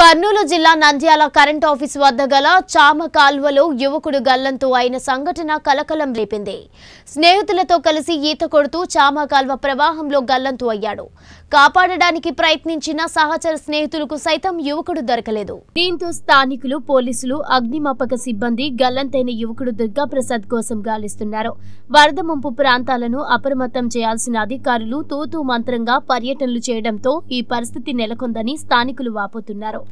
కర్నూలు జిల్లా Nandyal current office వద్ద గల చామ కాల్వలో యువకుడు గల్లంతో అయిన సంఘటన కలకలం రేపింది. స్నేహితులతో కలిసి ఈత కొడుతూ చామ కాల్వ ప్రవాహంలో గల్లంతు అయ్యాడు. కాపాడడానికి ప్రయత్నించిన సహచర స్నేహితులకు సైతం యువకుడు దొరకలేదు. దీంతో స్థానికులు పోలీసులు అగ్నిమాపక సిబ్బంది గల్లంతైన యువకుడు దుర్గాప్రసాద్ కోసం గాలిస్తున్నారు. వరద ముంపు ప్రాంతాలను అప్రమత్తం చేయాల్సిన అధికారులు తూతూ మంత్రంగా పర్యటనలు చేయడంతో ఈ పరిస్థితి నెలకొందని స్థానికులు వాపోతున్నారు.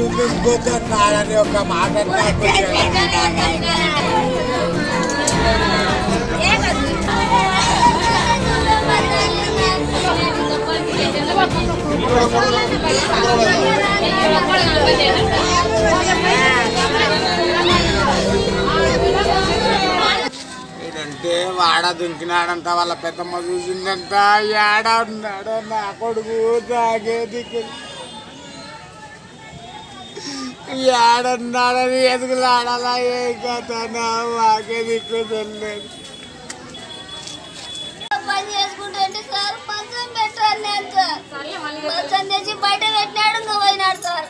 Google Google, Google, Google, Google, Google, Google, Google, Google, ఏంటంటే వాడ దుంకినాడంట వాళ్ళ పెద్దమ్మ చూసిందంట. ఏడ ఉన్నాడో నా కొడుకు తాగేది. ఏడన్నాడని ఎదుగులాడాలా ఏ కథ మాకే దిక్కు తెలియదు పని చేసుకుంటుంటే సార్ మంచం పెట్టాను నేను సార్ మంచం తెచ్చి బయట పెట్టినాడు నువ్వు పోయినాడు సార్.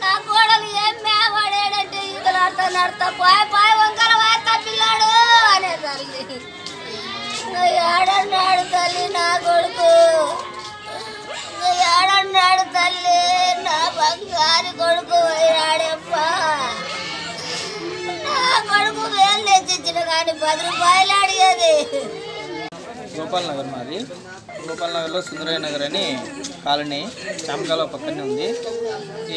నా కోడలు ఏం మేవాడాడంటే ఈతలు ఆడతా నడతా పాయ పాయ వంకర వాడతా పిల్లాడు అనే తల్లి ఏడన్నాడు తల్లి నా కొడుకు నువ్వు ఏడన్నాడు తల్లి నా బంగారు కొడుకు పోయినాడప్పా నా కొడుకు వేలు తెచ్చిచ్చిన కానీ పది రూపాయలు అడిగేది. గోపాల్ నగర్ మాది. గోపాల్ నగర్లో సుందరయ్య నగర్ అని కాలనీ చామకాలో పక్కనే ఉంది.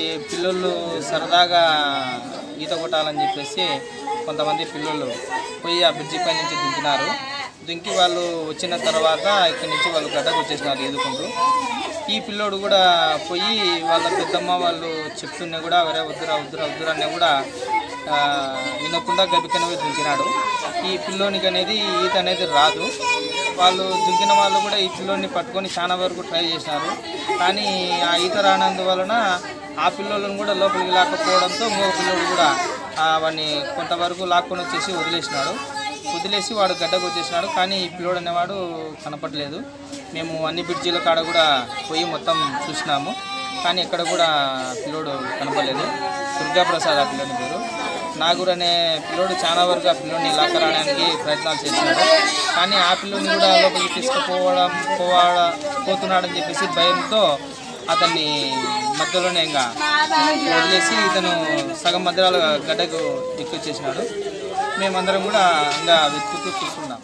ఈ పిల్లలు సరదాగా ఈత కొట్టాలని చెప్పేసి కొంతమంది పిల్లలు పోయి ఆ బ్రిడ్జి పై నుంచి దింపినారు దింకి వాళ్ళు వచ్చిన తర్వాత ఇక్కడి నుంచి వాళ్ళు గడ్డకు వచ్చేసినారు ఈదుకుంటూ. ఈ పిల్లోడు కూడా పోయి వాళ్ళ పెద్దమ్మ వాళ్ళు చెప్తున్నా కూడా వరే వద్దురా వద్దురా వద్దురా అనే కూడా వినకుండా గబికనవి దుంకినాడు ఈ పిల్లోనికి అనేది ఈత అనేది రాదు. వాళ్ళు దుంకిన వాళ్ళు కూడా ఈ పిల్లోని పట్టుకొని చాలా వరకు ట్రై చేసినారు కానీ ఆ ఈత రానందువలన ఆ పిల్లోలను కూడా లోపలికి లాక్కపోవడంతో ఇంకో పిల్లోడు కూడా వాడిని కొంతవరకు లాక్కొని వచ్చేసి వదిలేసినాడు. వదిలేసి వాడు గడ్డకు వచ్చేసినాడు. కానీ ఈ పిల్లోడు అనేవాడు కనపడలేదు. మేము అన్ని బ్రిడ్జీల కాడ కూడా పోయి మొత్తం చూసినాము. కానీ ఎక్కడ కూడా పిల్లోడు కనపడలేదు. దుర్గాప్రసాద్ ఆ పిల్లని పేరు. నాగూర్ అనే పిల్లోడు చాలా వరకు ఆ పిల్లోని లాక్కరాడానికి ప్రయత్నాలు చేస్తున్నాడు. కానీ ఆ పిల్లోని కూడా లోపలికి తీసుకుపోవడం పోవాడ పోతున్నాడని చెప్పేసి భయంతో అతన్ని మధ్యలోనే ఇంకా వదిలేసి ఇతను సగం మధ్యలో గడ్డకు ఎక్కొచ్చేసినాడు. మేమందరం కూడా ఇంకా వెతుకుతూ చూస్తున్నాం.